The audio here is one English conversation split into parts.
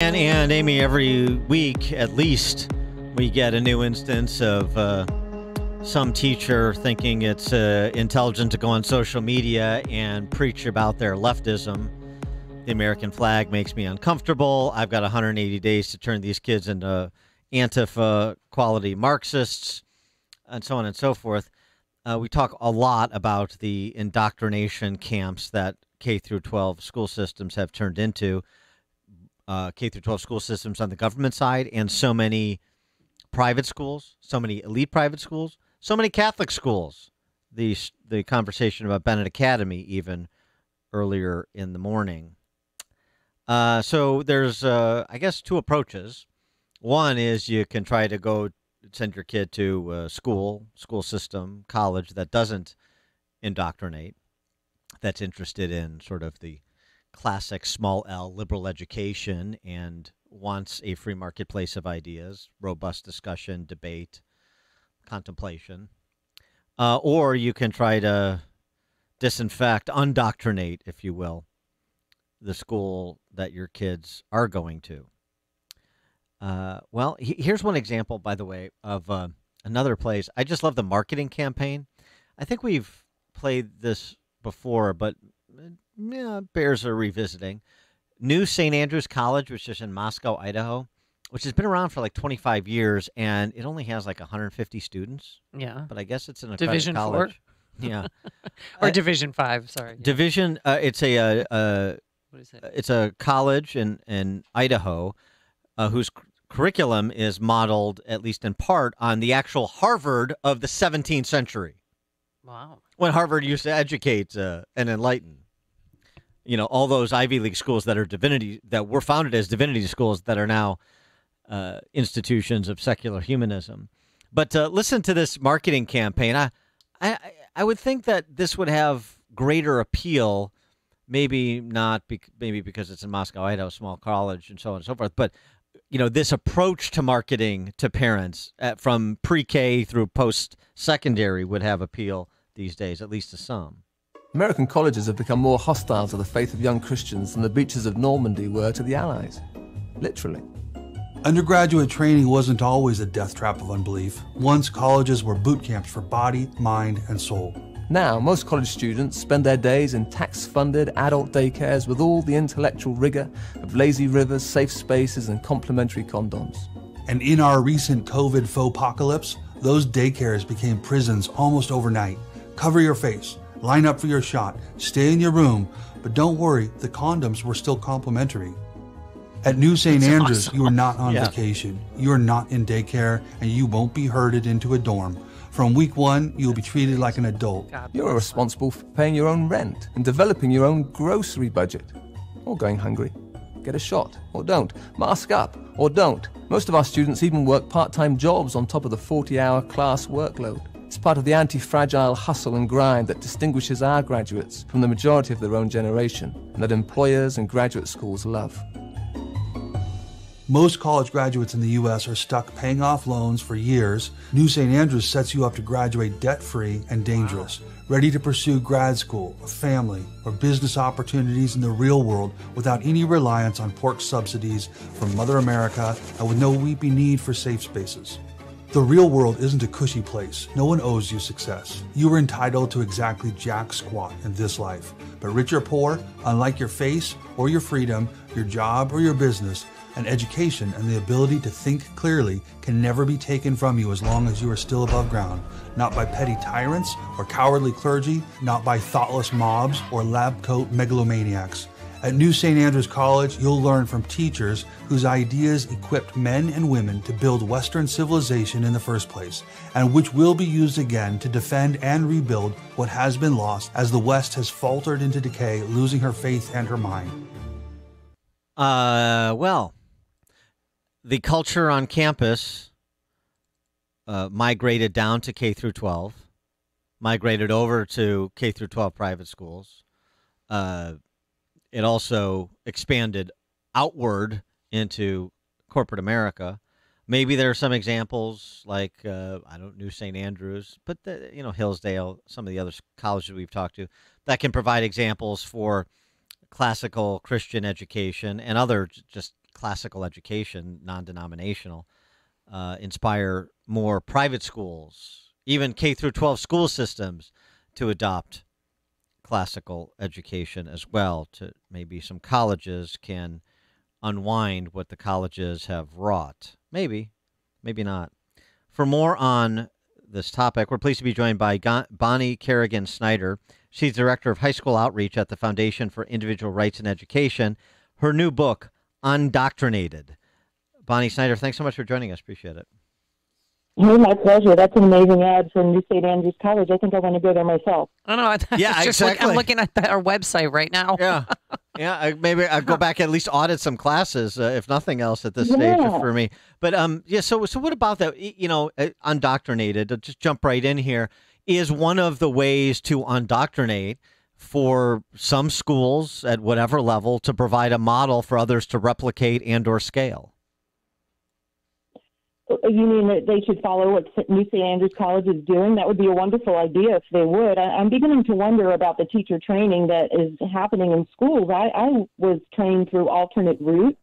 And, and Amy, every week at least, we get a new instance of uh, some teacher thinking it's uh, intelligent to go on social media and preach about their leftism. The American flag makes me uncomfortable. I've got 180 days to turn these kids into Antifa quality Marxists, and so on and so forth. Uh, we talk a lot about the indoctrination camps that K through 12 school systems have turned into. Uh, K through 12 school systems on the government side, and so many private schools, so many elite private schools, so many Catholic schools. The the conversation about Bennett Academy even earlier in the morning. Uh, so there's, uh, I guess, two approaches. One is you can try to go send your kid to a school, school system, college that doesn't indoctrinate, that's interested in sort of the classic small L liberal education and wants a free marketplace of ideas, robust discussion, debate, contemplation. Uh, or you can try to disinfect, undoctrinate, if you will, the school that your kids are going to. Uh, well, he, here's one example, by the way, of uh, another place. I just love the marketing campaign. I think we've played this before, but yeah, bears are revisiting. New St. Andrews College, which is in Moscow, Idaho, which has been around for like 25 years, and it only has like 150 students. Yeah. But I guess it's an Division four? college. Yeah. or Uh, Division Five. Sorry. yeah. Division. Uh, it's a, uh uh what is it? it's a college in in Idaho, uh, whose cur- curriculum is modeled at least in part on the actual Harvard of the 17th century. Wow. when Harvard used to educate uh, and enlighten. You know, all those Ivy League schools that are divinity that were founded as divinity schools that are now uh, institutions of secular humanism. But uh, listen to this marketing campaign. I, I, I would think that this would have greater appeal. Maybe not, bec- maybe because it's in Moscow, Idaho, small college, and so on and so forth. But you know, this approach to marketing to parents uh, from pre-K through post-secondary would have appeal these days, at least to some. American colleges have become more hostile to the faith of young Christians than the beaches of Normandy were to the Allies. Literally. Undergraduate training wasn't always a death trap of unbelief. Once colleges were boot camps for body, mind, and soul. Now, most college students spend their days in tax funded adult daycares with all the intellectual rigor of lazy rivers, safe spaces, and complimentary condoms. And in our recent COVID faux apocalypse, those daycares became prisons almost overnight. Cover your face, line up for your shot, stay in your room, but don't worry, the condoms were still complimentary. At New St. That's Andrews, awesome. you are not on Yeah. vacation. You are not in daycare, and you won't be herded into a dorm. From week one, you'll be treated like an adult. You're responsible for paying your own rent and developing your own grocery budget. Or going hungry. Get a shot, or don't. Mask up, or don't. Most of our students even work part time jobs on top of the 40 hour class workload. It's part of the anti fragile hustle and grind that distinguishes our graduates from the majority of their own generation, and that employers and graduate schools love. Most college graduates in the U.S. are stuck paying off loans for years. New St. Andrews sets you up to graduate debt free and dangerous, ready to pursue grad school, a family, or business opportunities in the real world without any reliance on pork subsidies from Mother America and with no weepy need for safe spaces. The real world isn't a cushy place. No one owes you success. You are entitled to exactly jack squat in this life. But rich or poor, unlike your face or your freedom, your job or your business, an education and the ability to think clearly can never be taken from you as long as you are still above ground. Not by petty tyrants or cowardly clergy, not by thoughtless mobs or lab coat megalomaniacs. At New St. Andrews College, you'll learn from teachers whose ideas equipped men and women to build Western civilization in the first place, and which will be used again to defend and rebuild what has been lost as the West has faltered into decay, losing her faith and her mind. Uh, well, the culture on campus uh, migrated down to K through 12, migrated over to K through 12 private schools. Uh, it also expanded outward into corporate America. Maybe there are some examples like uh, I don't know St. Andrews, but the, you know Hillsdale, some of the other colleges we've talked to that can provide examples for classical Christian education and other just classical education, non-denominational, uh, inspire more private schools, even K through 12 school systems, to adopt classical education as well. To maybe some colleges can unwind what the colleges have wrought. Maybe, maybe not. For more on this topic, we're pleased to be joined by Bonnie Kerrigan Snyder. She's director of high school outreach at the Foundation for Individual Rights and Education. Her new book, Undoctrinated. Bonnie Snyder, thanks so much for joining us. Appreciate it. Hey, my pleasure. That's an amazing ad from New St. Andrews College. I think I want to go there myself. I know. Yeah, exactly. Look, I'm looking at our website right now. yeah, yeah. I, maybe I'll go back and at least audit some classes, uh, if nothing else, at this yeah. stage for me. But um, yeah. So, so what about that? You know, uh, undoctrinated. Just jump right in here. Is one of the ways to undoctrinate for some schools at whatever level to provide a model for others to replicate and or scale. You mean that they should follow what New St. Andrews College is doing? That would be a wonderful idea if they would. I, am beginning to wonder about the teacher training that is happening in schools. I, I was trained through alternate route,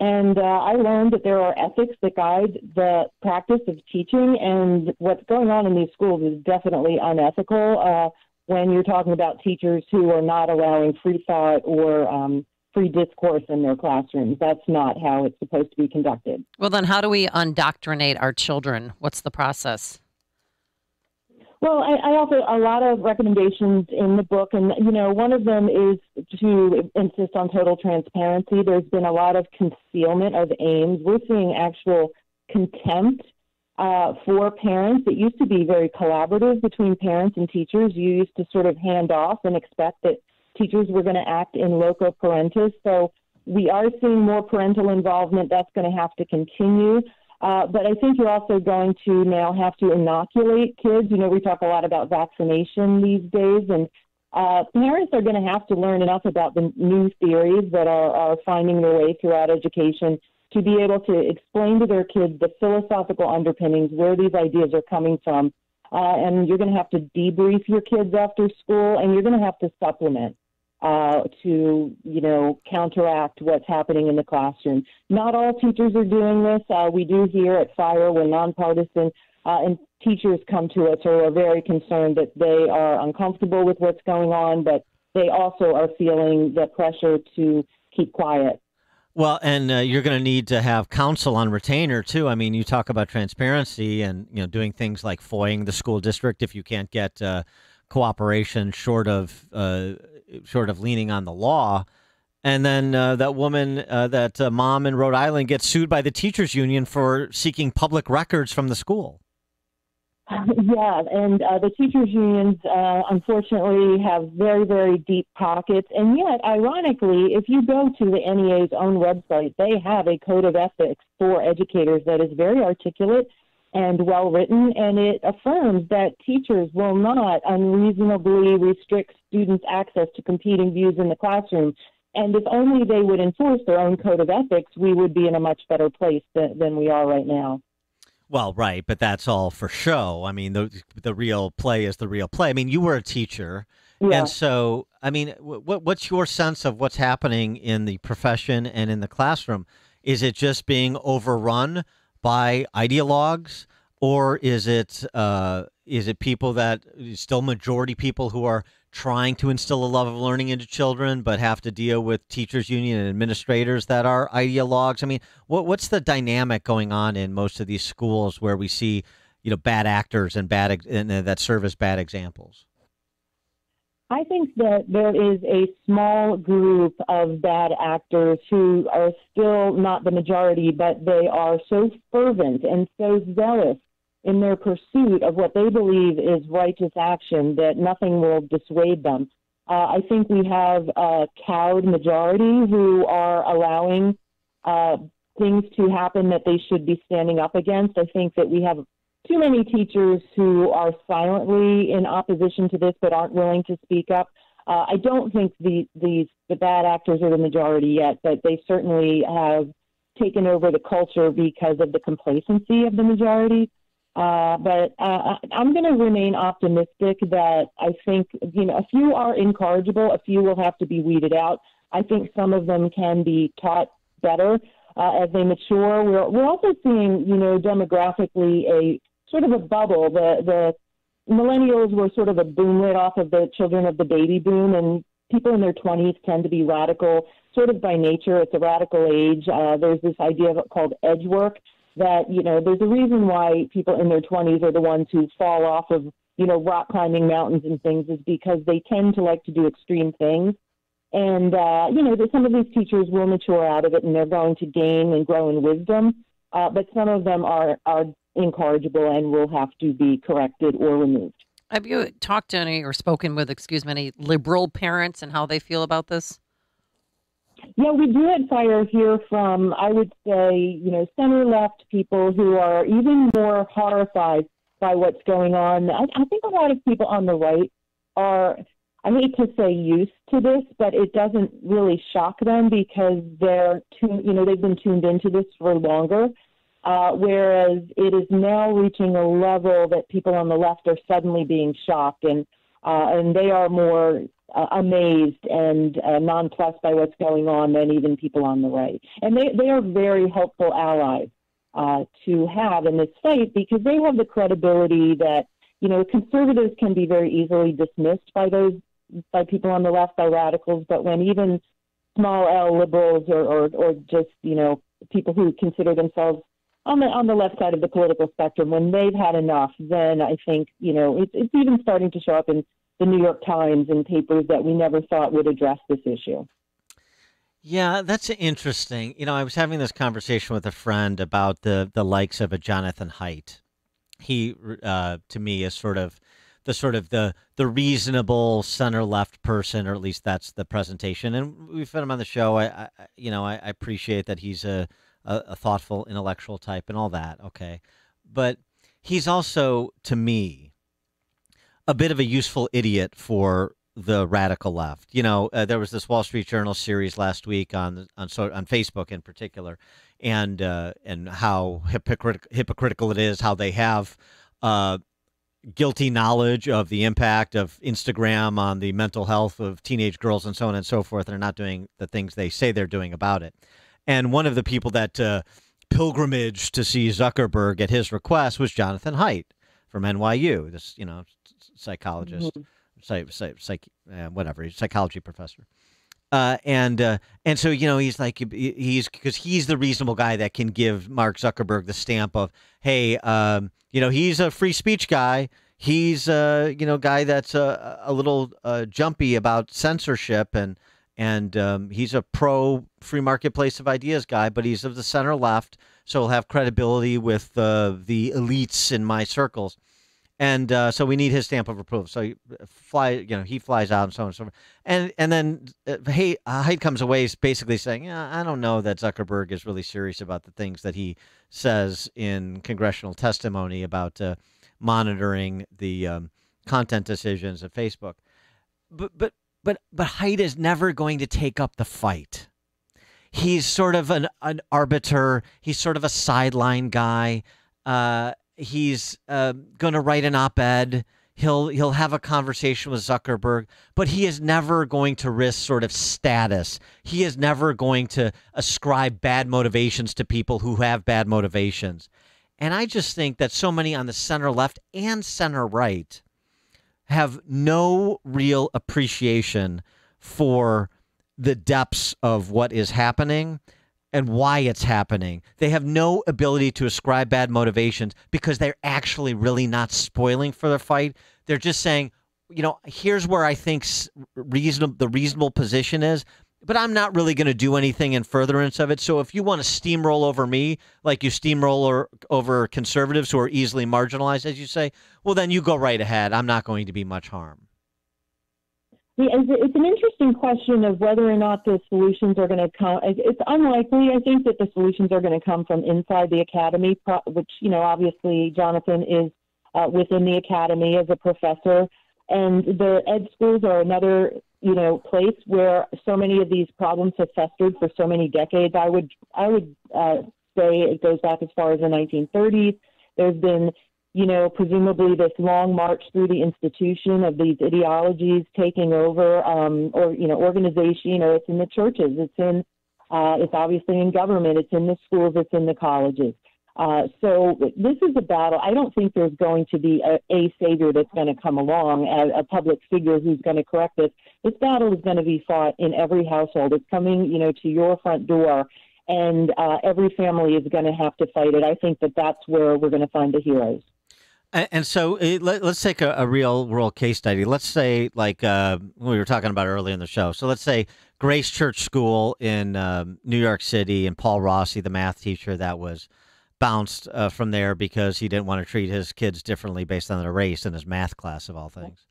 and uh, I learned that there are ethics that guide the practice of teaching, and what's going on in these schools is definitely unethical. Uh, when you're talking about teachers who are not allowing free thought or um, free discourse in their classrooms. That's not how it's supposed to be conducted. Well, then, how do we undoctrinate our children? What's the process? Well, I, I offer a lot of recommendations in the book, and you know, one of them is to insist on total transparency. There's been a lot of concealment of aims. We're seeing actual contempt uh, for parents. It used to be very collaborative between parents and teachers. You used to sort of hand off and expect that teachers were going to act in loco parentis. So we are seeing more parental involvement. That's going to have to continue. Uh, but I think you're also going to now have to inoculate kids. You know, we talk a lot about vaccination these days, and uh, parents are going to have to learn enough about the new theories that are, are finding their way throughout education to be able to explain to their kids the philosophical underpinnings, where these ideas are coming from. Uh, and you're going to have to debrief your kids after school, and you're going to have to supplement uh, to, you know, counteract what's happening in the classroom. Not all teachers are doing this. Uh, we do here at Fire, we're nonpartisan, uh, and teachers come to us who are very concerned that they are uncomfortable with what's going on, but they also are feeling the pressure to keep quiet. Well, and uh, you're going to need to have counsel on retainer too. I mean, you talk about transparency and you know doing things like FOIAing the school district if you can't get uh, cooperation short of uh, short of leaning on the law. And then uh, that woman, uh, that uh, mom in Rhode Island, gets sued by the teachers union for seeking public records from the school. Yeah, and uh, the teachers' unions uh, unfortunately have very, very deep pockets. And yet, ironically, if you go to the NEA's own website, they have a code of ethics for educators that is very articulate and well written, and it affirms that teachers will not unreasonably restrict students' access to competing views in the classroom. And if only they would enforce their own code of ethics, we would be in a much better place than, than we are right now. Well, right, but that's all for show. I mean, the the real play is the real play. I mean, you were a teacher, yeah. and so I mean, what what's your sense of what's happening in the profession and in the classroom? Is it just being overrun by ideologues, or is it uh, is it people that still majority people who are trying to instill a love of learning into children, but have to deal with teachers union and administrators that are ideologues? I mean, what, what's the dynamic going on in most of these schools where we see, you know, bad actors and bad and uh, that serve as bad examples? I think that there is a small group of bad actors who are still not the majority, but they are so fervent and so zealous in their pursuit of what they believe is righteous action that nothing will dissuade them. Uh, I think we have a cowed majority who are allowing uh, things to happen that they should be standing up against. I think that we have too many teachers who are silently in opposition to this but aren't willing to speak up. Uh, I don't think the, these the bad actors are the majority yet, but they certainly have taken over the culture because of the complacency of the majority. Uh, but uh, I'm going to remain optimistic that I think, you know, a few are incorrigible, a few will have to be weeded out. I think some of them can be taught better. uh, as they mature. We're we're also seeing, you know, demographically a sort of a bubble. The the millennials were sort of a boomlet off of the children of the baby boom, and people in their 20s tend to be radical, sort of by nature. It's a radical age. Uh, there's this idea of called edge work that you know there's a reason why people in their 20s are the ones who fall off of you know rock climbing mountains and things is because they tend to like to do extreme things and uh, you know that some of these teachers will mature out of it and they're going to gain and grow in wisdom uh, but some of them are are incorrigible and will have to be corrected or removed have you talked to any or spoken with excuse me any liberal parents and how they feel about this yeah, we do at Fire hear from, I would say, you know, center left people who are even more horrified by what's going on. I, I think a lot of people on the right are, I hate to say used to this, but it doesn't really shock them because they're, tuned, you know, they've been tuned into this for longer. Uh, whereas it is now reaching a level that people on the left are suddenly being shocked and uh, and they are more uh, amazed and uh, nonplussed by what's going on than even people on the right. And they, they are very helpful allies uh, to have in this fight because they have the credibility that, you know, conservatives can be very easily dismissed by those, by people on the left, by radicals, but when even small L liberals or, or, or just, you know, people who consider themselves on the on the left side of the political spectrum, when they've had enough, then I think you know it's it's even starting to show up in the New York Times and papers that we never thought would address this issue. Yeah, that's interesting. You know, I was having this conversation with a friend about the the likes of a Jonathan Haidt. He, uh, to me, is sort of the sort of the the reasonable center left person, or at least that's the presentation. And we've had him on the show. I, I you know, I, I, appreciate that he's a, a a thoughtful, intellectual type and all that. Okay, but he's also, to me, a bit of a useful idiot for the radical left. You know, uh, there was this Wall Street Journal series last week on on so, on Facebook in particular, and uh, and how hypocritical hypocritical it is how they have. Uh, guilty knowledge of the impact of Instagram on the mental health of teenage girls and so on and so forth, and are not doing the things they say they're doing about it. And one of the people that uh, pilgrimaged to see Zuckerberg at his request was Jonathan Haidt from NYU. This, you know, psychologist, mm-hmm. psych, psych, psych uh, whatever, he's psychology professor. Uh, and uh, and so you know he's like he's because he's the reasonable guy that can give Mark Zuckerberg the stamp of hey um, you know he's a free speech guy he's a you know guy that's a, a little uh, jumpy about censorship and and um, he's a pro free marketplace of ideas guy but he's of the center left so he'll have credibility with uh, the elites in my circles and uh, so we need his stamp of approval. So uh, fly, you know, he flies out and so on and so forth. And and then uh, Haidt, uh, comes away basically saying, yeah, I don't know that Zuckerberg is really serious about the things that he says in congressional testimony about uh, monitoring the um, content decisions of Facebook. But but but but Haidt is never going to take up the fight. He's sort of an, an arbiter. He's sort of a sideline guy. Uh, he's uh, going to write an op-ed. He'll he'll have a conversation with Zuckerberg, but he is never going to risk sort of status. He is never going to ascribe bad motivations to people who have bad motivations. And I just think that so many on the center left and center right have no real appreciation for the depths of what is happening and why it's happening. They have no ability to ascribe bad motivations because they're actually really not spoiling for the fight. They're just saying, you know, here's where I think reasonable the reasonable position is, but I'm not really going to do anything in furtherance of it. So if you want to steamroll over me like you steamroll over conservatives who are easily marginalized, as you say, well, then you go right ahead. I'm not going to be much harm. It's an interesting question of whether or not the solutions are going to come. It's unlikely, I think, that the solutions are going to come from inside the academy, which, you know, obviously Jonathan is uh, within the academy as a professor. And the ed schools are another, you know, place where so many of these problems have festered for so many decades. I would, I would uh, say it goes back as far as the 1930s. There's been you know, presumably this long march through the institution of these ideologies taking over, um, or you know, organization. You know, it's in the churches, it's in Uh, it's obviously in government. It's in the schools. It's in the colleges. Uh, so this is a battle. I don't think there's going to be a, a savior that's going to come along, a, a public figure who's going to correct this. This battle is going to be fought in every household. It's coming, you know, to your front door, and uh, every family is going to have to fight it. I think that that's where we're going to find the heroes. And, so uh, let, us take a, a, real world case study. Let's say, like uh, we were talking about earlier in the show. So let's say Grace Church School in um, New York City, and Paul Rossi, the math teacher that was bounced uh, from there because he didn't want to treat his kids differently based on their race in his math class of all things.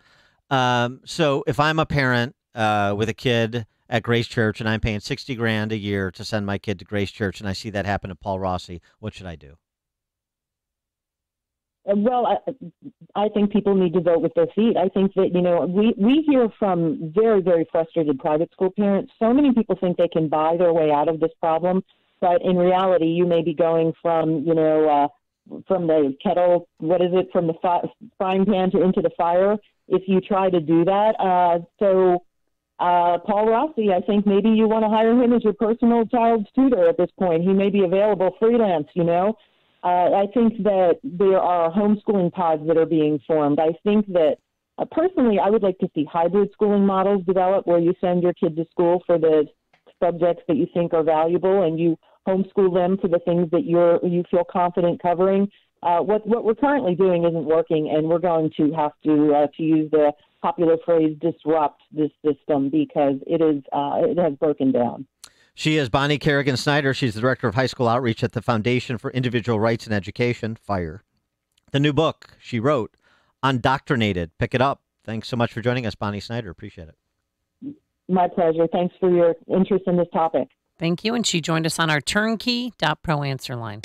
Um, so if I'm a parent uh, with a kid at Grace Church and I'm paying sixty grand a year to send my kid to Grace Church, and I see that happen to Paul Rossi, what should I do? Uh, well, I, I think people need to vote with their feet. I think that you know we we hear from very very frustrated private school parents. So many people think they can buy their way out of this problem but in reality, you may be going from you know uh, from the kettle, what is it, from the fi- frying pan to into the fire. If you try to do that, uh, so uh, Paul Rossi, I think maybe you want to hire him as your personal child's tutor at this point. He may be available freelance, you know. Uh, I think that there are homeschooling pods that are being formed. I think that uh, personally, I would like to see hybrid schooling models develop where you send your kid to school for the subjects that you think are valuable and you homeschool them to the things that you're you feel confident covering. Uh, what what we're currently doing isn't working, and we're going to have to uh, to use the popular phrase disrupt this system because it is uh, it has broken down. She is Bonnie Kerrigan Snyder. She's the director of high school outreach at the Foundation for Individual Rights and Education, FIRE. The new book she wrote, Undoctrinated. Pick it up. Thanks so much for joining us, Bonnie Snyder. Appreciate it. My pleasure. Thanks for your interest in this topic. Thank you. And she joined us on our turnkey.pro answer line.